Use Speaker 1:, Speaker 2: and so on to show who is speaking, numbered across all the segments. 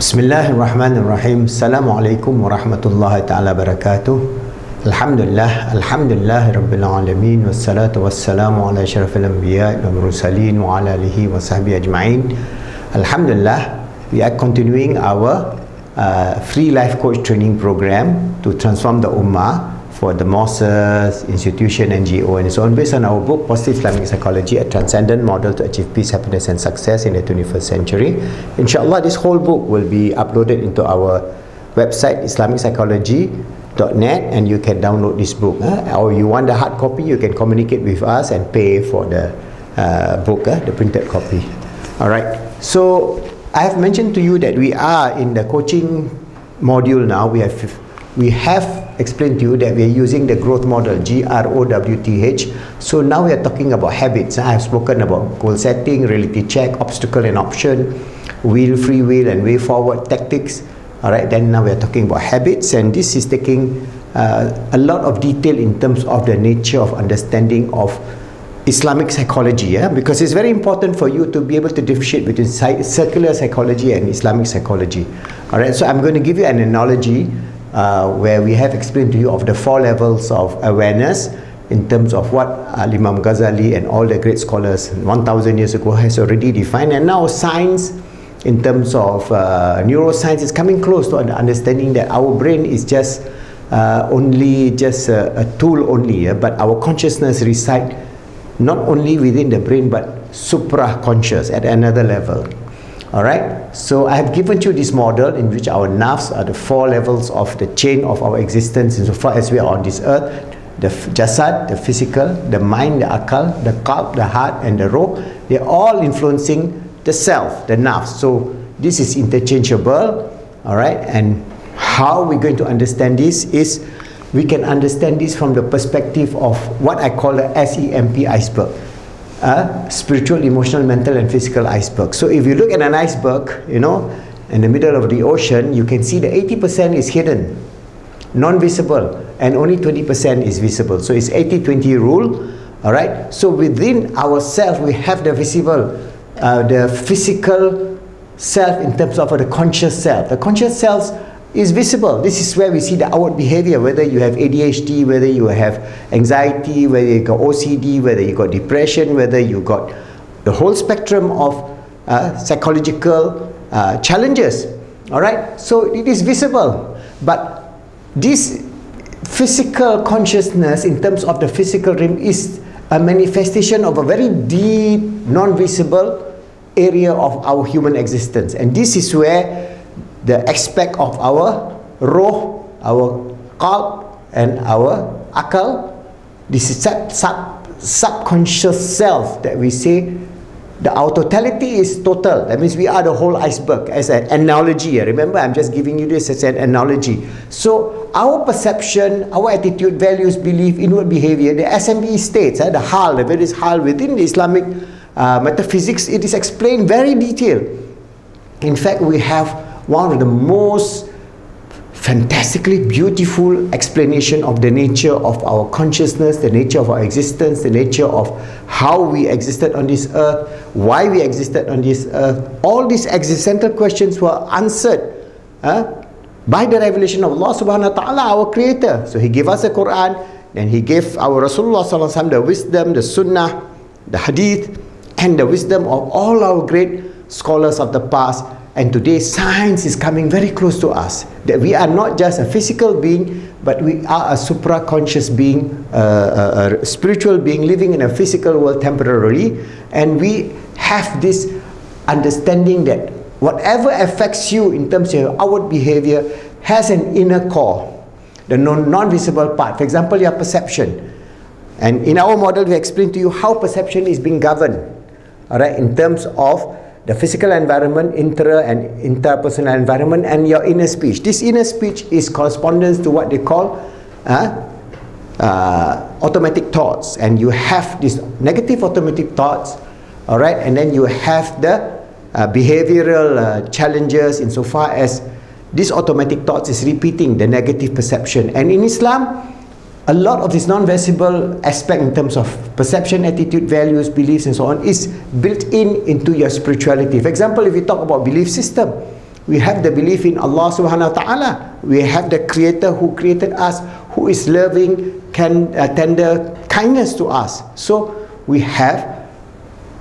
Speaker 1: Bismillahirrahmanirrahim. Assalamualaikum warahmatullahi taala wabarakatuh. Alhamdulillah, alhamdulillah rabbil alamin wassalatu wassalamu ala asyrafil anbiya wal mursalin wa ala alihi wa sahbihi ajma'in. Alhamdulillah, we are continuing our uh, free life coach training program to transform the ummah for the mosques, institution, NGO, and so on, based on our book, Positive Islamic Psychology, a transcendent model to achieve peace, happiness, and success in the 21st century. Inshallah, this whole book will be uploaded into our website, islamic.psychology.net, and you can download this book. Uh, or you want the hard copy, you can communicate with us and pay for the uh, book, uh, the printed copy. All right. So I have mentioned to you that we are in the coaching module now. We have we have explained to you that we are using the growth model G-R-O-W-T-H so now we are talking about habits. I have spoken about goal setting, reality check, obstacle and option will, free will and way forward tactics. Alright then now we are talking about habits and this is taking uh, a lot of detail in terms of the nature of understanding of Islamic psychology yeah? because it's very important for you to be able to differentiate between circular psychology and Islamic psychology. Alright so I'm going to give you an analogy uh, where we have explained to you of the four levels of awareness in terms of what uh, Imam Ghazali and all the great scholars 1000 years ago has already defined and now science in terms of uh, neuroscience is coming close to understanding that our brain is just uh, only just a, a tool only yeah? but our consciousness reside not only within the brain but supra conscious at another level Alright, so I have given you this model in which our nerves are the four levels of the chain of our existence insofar as we are on this earth. The jasad, the physical, the mind, the akal, the qalb, the heart and the roh, they are all influencing the self, the nerves. So this is interchangeable, alright, and how we're going to understand this is we can understand this from the perspective of what I call the SEMP iceberg a spiritual, emotional, mental and physical iceberg. So if you look at an iceberg, you know, in the middle of the ocean, you can see the 80% is hidden, non-visible, and only 20% is visible. So it's 80-20 rule, all right? So within ourselves, we have the visible, uh, the physical self in terms of the conscious self. The conscious selves is visible. This is where we see the outward behavior, whether you have ADHD, whether you have anxiety, whether you got OCD, whether you got depression, whether you got the whole spectrum of uh, psychological uh, challenges. All right, so it is visible, but this physical consciousness in terms of the physical realm is a manifestation of a very deep, non-visible area of our human existence, and this is where the aspect of our roh, our qalb and our akal. This is sub, sub, subconscious self that we say the our totality is total. That means we are the whole iceberg as an analogy. Remember, I'm just giving you this as an analogy. So our perception, our attitude, values, belief, inward behavior, the SME states, uh, the HAL, the various HAL within the Islamic uh, metaphysics, it is explained very detailed. In fact, we have one of the most fantastically beautiful explanation of the nature of our consciousness, the nature of our existence, the nature of how we existed on this earth, why we existed on this earth. All these existential questions were answered uh, by the revelation of Allah subhanahu wa ta'ala, our creator. So he gave us the Quran, and he gave our Rasulullah sallallahu alaihi wasallam the wisdom, the sunnah, the hadith, and the wisdom of all our great scholars of the past and today science is coming very close to us. That we are not just a physical being, but we are a supra-conscious being, uh, a, a spiritual being living in a physical world temporarily. And we have this understanding that whatever affects you in terms of your outward behavior has an inner core, the non-visible part. For example, your perception. And in our model, we explain to you how perception is being governed, all right, in terms of the physical environment, intra and interpersonal environment, and your inner speech. This inner speech is correspondence to what they call uh, uh, automatic thoughts, and you have these negative automatic thoughts, all right, and then you have the uh, behavioral uh, challenges insofar as this automatic thoughts is repeating the negative perception. And in Islam, a lot of this non-visible aspect in terms of perception, attitude, values, beliefs and so on is built in into your spirituality. For example, if you talk about belief system, we have the belief in Allah subhanahu wa ta'ala. We have the creator who created us, who is loving, can uh, tender kindness to us. So we have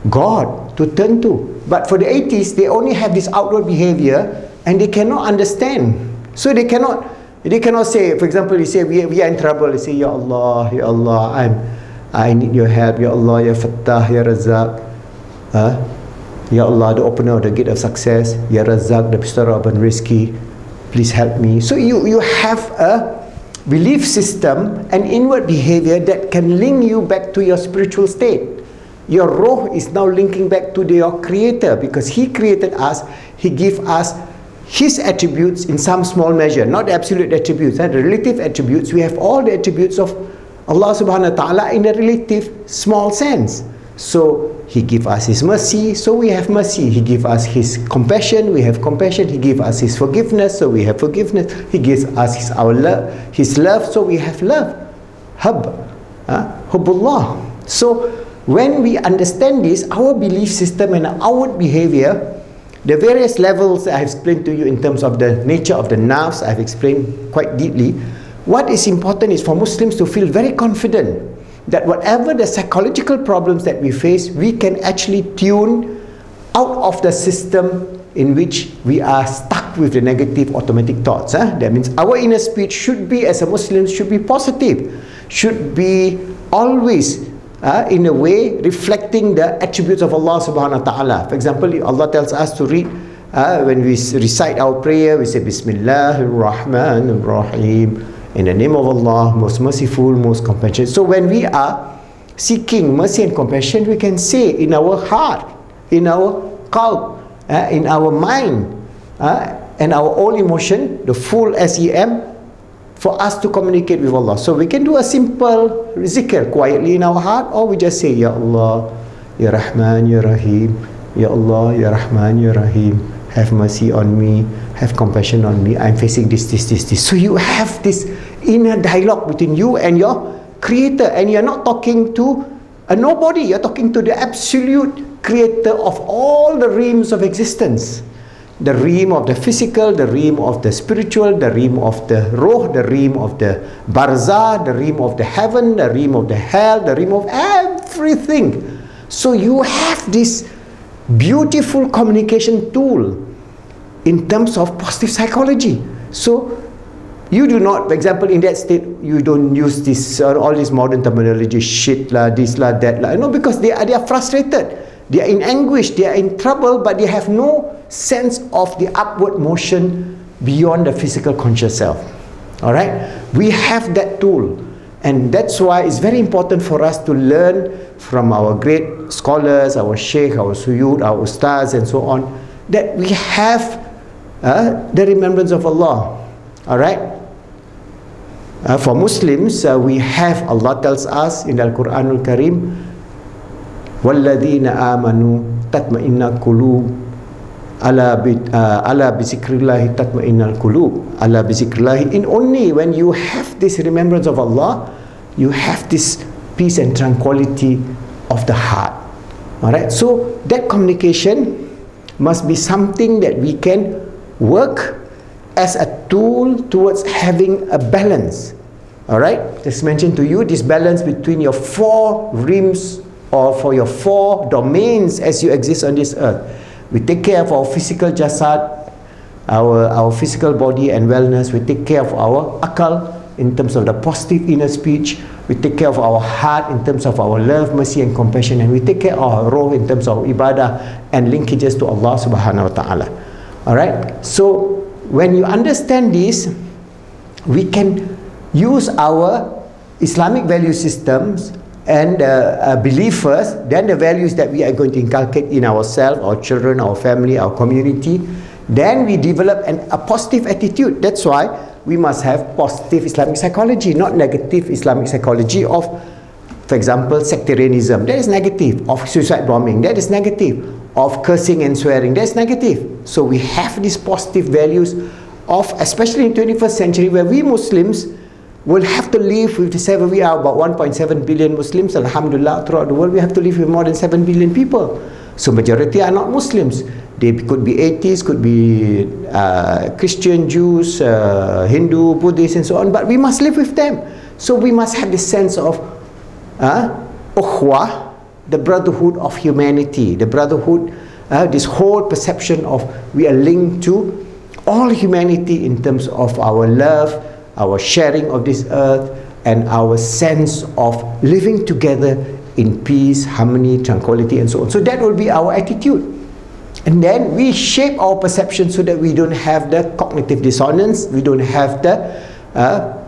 Speaker 1: God to turn to. But for the atheists, they only have this outward behavior and they cannot understand. So they cannot they cannot say, for example, you say we, we are in trouble, they say, Ya Allah, Ya Allah, I'm I need your help, Ya Allah, Ya Fattah, Ya Razak. Huh? Ya Allah, the opener of the gate of success. Ya Razak, the bestower of rizki. Please help me. So you, you have a belief system and inward behavior that can link you back to your spiritual state. Your roh is now linking back to the, your creator because he created us. He gave us his attributes in some small measure, not absolute attributes, and relative attributes. We have all the attributes of Allah subhanahu wa ta'ala in a relative small sense. So he give us his mercy, so we have mercy. He give us his compassion, we have compassion. He give us his forgiveness, so we have forgiveness. He gives us his our love, his love, so we have love. Hub, hubbullah. So when we understand this, our belief system and our behavior, the various levels I have explained to you in terms of the nature of the nerves, I've explained quite deeply. What is important is for Muslims to feel very confident that whatever the psychological problems that we face, we can actually tune out of the system in which we are stuck with the negative automatic thoughts. Huh? That means our inner speech should be, as a Muslim, should be positive, should be always uh, in a way reflecting the attributes of Allah subhanahu wa ta'ala. For example, Allah tells us to read uh, when we recite our prayer, we say Bismillah ar-Rahman ar-Rahim in the name of Allah, most merciful, most compassionate. So when we are seeking mercy and compassion, we can say in our heart, in our qalb, uh, in our mind, and our own emotion, the full SEM, for us to communicate with Allah. So we can do a simple zikr quietly in our heart, or we just say, Ya Allah, Ya Rahman, Ya Rahim, Ya Allah, Ya Rahman, Ya Rahim, have mercy on me, have compassion on me, I'm facing this, this, this, this. So you have this inner dialogue between you and your creator, and you're not talking to a nobody, you're talking to the absolute creator of all the realms of existence. The realm of the physical, the realm of the spiritual, the realm of the roh, the realm of the barzah, the realm of the heaven, the realm of the hell, the realm of everything. So you have this beautiful communication tool in terms of positive psychology. So you do not, for example, in that state, you don't use this uh, all this modern terminology, shit lah, this lah, that lah. You know, because they are they are frustrated, they are in anguish, they are in trouble, but they have no sense of the upward motion beyond the physical conscious self. All right, we have that tool, and that's why it's very important for us to learn from our great scholars, our sheikh, our suyud, our ustaz, and so on, that we have uh, the remembrance of Allah. All right. Uh, for Muslims, uh, we have Allah tells us in the Quranul Karim, وَالَّذِينَ آمَنُوا تَطْمَئِنَّ قُلُوبُ ala bi uh, ala bizikrillah tatma'innal qulub ala bizikrillah in only when you have this remembrance of Allah you have this peace and tranquility of the heart all right so that communication must be something that we can work as a tool towards having a balance. All right, just mentioned to you this balance between your four rims or for your four domains as you exist on this earth. We take care of our physical jasad, our, our physical body and wellness. We take care of our akal in terms of the positive inner speech. We take care of our heart in terms of our love, mercy and compassion. And we take care of our role in terms of ibadah and linkages to Allah subhanahu wa ta'ala. Alright, so when you understand this, we can use our Islamic value systems and uh, uh, believe first, then the values that we are going to inculcate in ourselves, our children, our family, our community. Then we develop an, a positive attitude. That's why we must have positive Islamic psychology, not negative Islamic psychology of, for example, sectarianism. That is negative. Of suicide bombing. That is negative of cursing and swearing. That's negative. So we have these positive values of, especially in 21st century, where we Muslims will have to live with the seven, we are about 1.7 billion Muslims, Alhamdulillah, throughout the world, we have to live with more than 7 billion people. So majority are not Muslims. They could be atheists, could be uh, Christian, Jews, uh, Hindu, Buddhist, and so on. But we must live with them. So we must have this sense of uh, ukhwa, the brotherhood of humanity, the brotherhood, uh, this whole perception of we are linked to all humanity in terms of our love, our sharing of this earth, and our sense of living together in peace, harmony, tranquility, and so on. So that will be our attitude. And then we shape our perception so that we don't have the cognitive dissonance, we don't have the uh,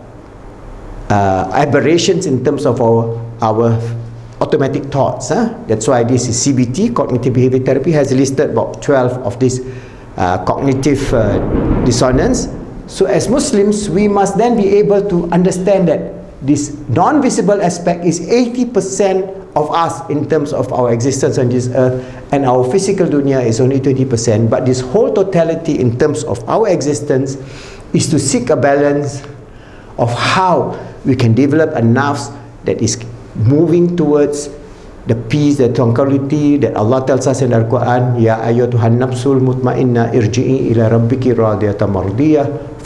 Speaker 1: uh, aberrations in terms of our, our automatic thoughts. Huh? That's why this is CBT, Cognitive Behavior Therapy, has listed about 12 of these uh, cognitive uh, dissonance. So as Muslims, we must then be able to understand that this non-visible aspect is 80% of us in terms of our existence on this earth and our physical dunya is only 20% but this whole totality in terms of our existence is to seek a balance of how we can develop a nafs that is moving towards the peace, the tranquility that Allah tells us in Al-Quran Ya ayyatuhan nafsul mutmainna irji'i ila rabbiki radiyata mardiyah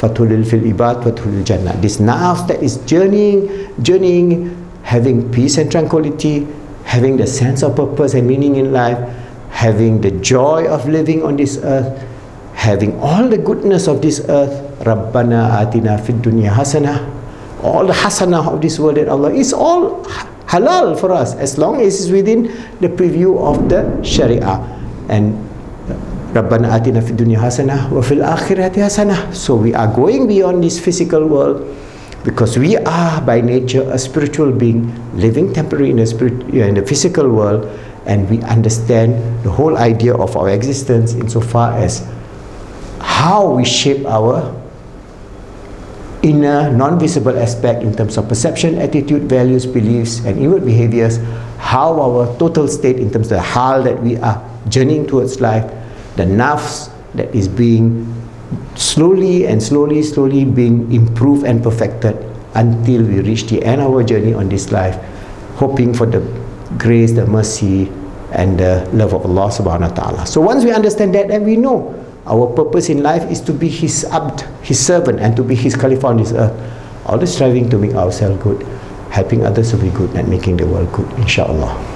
Speaker 1: ibad fatulil jannah this nafs that is journeying journeying having peace and tranquility, having the sense of purpose and meaning in life, having the joy of living on this earth, having all the goodness of this earth. Rabbana atina fid dunya hasanah. All the hasanah of this world that Allah is all halal for us as long as it's within the preview of the Sharia. And Rabbana atina fid dunya hasanah wa fil akhirati hasanah. So we are going beyond this physical world because we are by nature a spiritual being living temporarily in the spirit in the physical world and we understand the whole idea of our existence insofar as how we shape our inner non-visible aspect in terms of perception attitude values beliefs and inward behaviors how our total state in terms of the hal that we are journeying towards life the nafs that is being slowly and slowly, slowly being improved and perfected until we reach the end of our journey on this life, hoping for the grace, the mercy, and the love of Allah subhanahu wa ta'ala. So once we understand that, then we know our purpose in life is to be His abd, His servant, and to be His Khalifa on this earth. Always striving to make ourselves good, helping others to be good, and making the world good, inshallah.